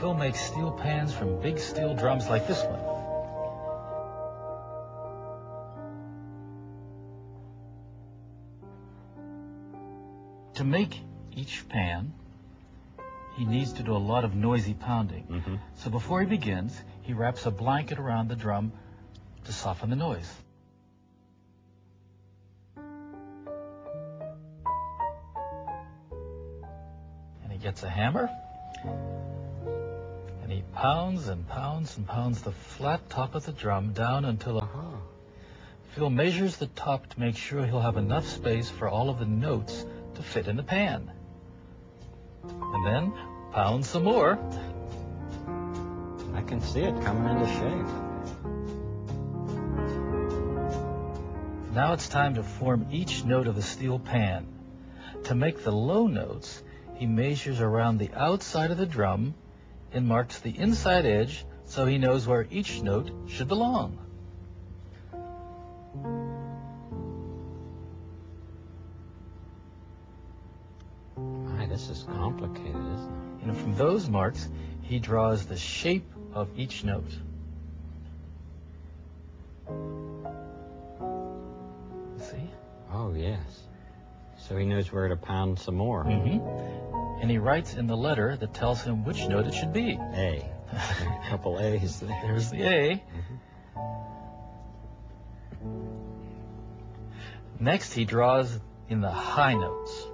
Phil makes steel pans from big steel drums like this one. To make each pan, he needs to do a lot of noisy pounding. Mm-hmm. So before he begins, he wraps a blanket around the drum to soften the noise. And he gets a hammer, and he pounds and pounds and pounds the flat top of the drum down until Uh-huh. Phil measures the top to make sure he'll have enough space for all of the notes to fit in the pan. And then pound some more. I can see it coming into shape. Now it's time to form each note of the steel pan. To make the low notes, he measures around the outside of the drum and marks the inside edge so he knows where each note should belong. My, this is complicated, isn't it? And from those marks, he draws the shape of each note. See? Oh, yes. So he knows where to pound some more. Mm-hmm. And he writes in the letter that tells him which note it should be. A. A couple A's there. There's the A. Next, he draws in the high notes.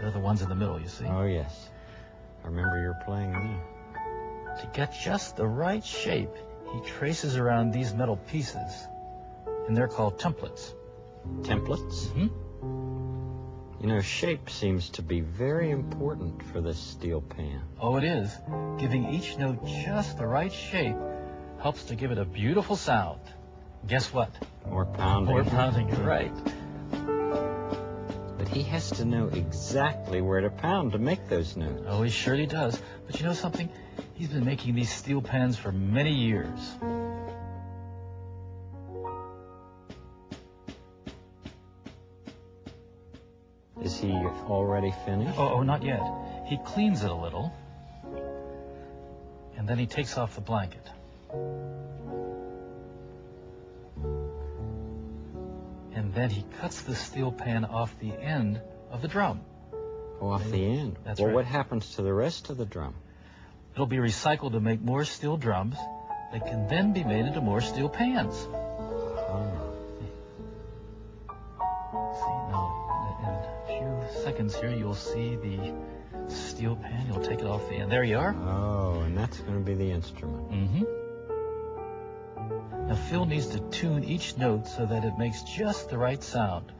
They're the ones in the middle, you see. Oh, yes. I remember you're playing them. To get just the right shape, he traces around these metal pieces, and they're called templates. Templates? Mhm. You know, shape seems to be very important for this steel pan. Oh, it is. Giving each note just the right shape helps to give it a beautiful sound. Guess what? More pounding. More pounding, right. But he has to know exactly where to pound to make those notes. Oh, he surely does. But you know something? He's been making these steel pans for many years. Is he already finished? Oh, oh, not yet. He cleans it a little, and then he takes off the blanket. And then he cuts the steel pan off the end of the drum. Oh, off the end. That's well, right. what happens to the rest of the drum? It'll be recycled to make more steel drums that can then be made into more steel pans. Seconds here, you'll see the steel pan. You'll take it off the end. There you are. Oh, and that's going to be the instrument. Mm-hmm. Now, Phil needs to tune each note so that it makes just the right sound.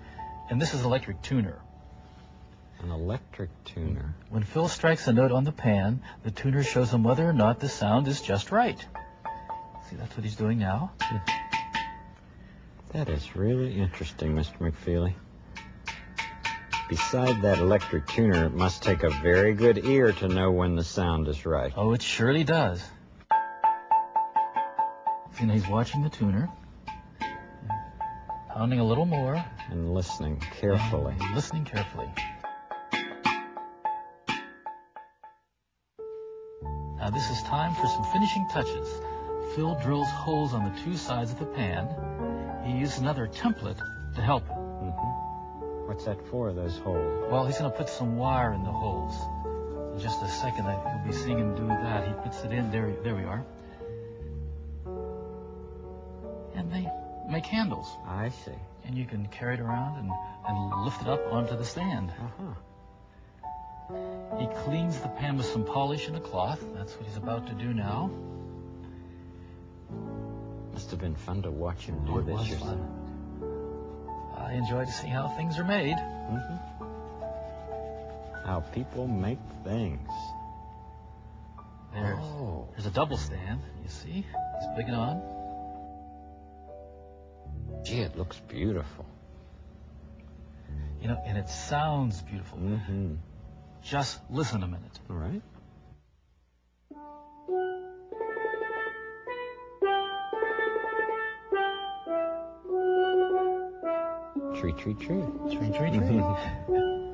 And this is electric tuner. An electric tuner. When Phil strikes a note on the pan, the tuner shows him whether or not the sound is just right. See, that's what he's doing now. That is really interesting, Mr. McFeely. Beside that electric tuner, it must take a very good ear to know when the sound is right. Oh, it surely does. And he's watching the tuner, pounding a little more, And listening carefully. and listening carefully. Now this is time for some finishing touches. Phil drills holes on the two sides of the pan. He uses another template to help him. hmm What's that for, those holes? Well, he's going to put some wire in the holes. In just a second, you'll be seeing him do that. He puts it in. There, there we are. And they make handles. I see. And you can carry it around and, and lift it up onto the stand. Uh-huh. He cleans the pan with some polish and a cloth. That's what he's about to do now. Must have been fun to watch him do Oh, it this yourself. fun. I enjoy to see how things are made. hmm How people make things. There's, Oh. there's a double stand. You see? It's putting it on. Gee, it looks beautiful. You know, and it sounds beautiful. Mm-hmm. Just listen a minute. All right. Tree, tree, tree. Tree, tree, tree.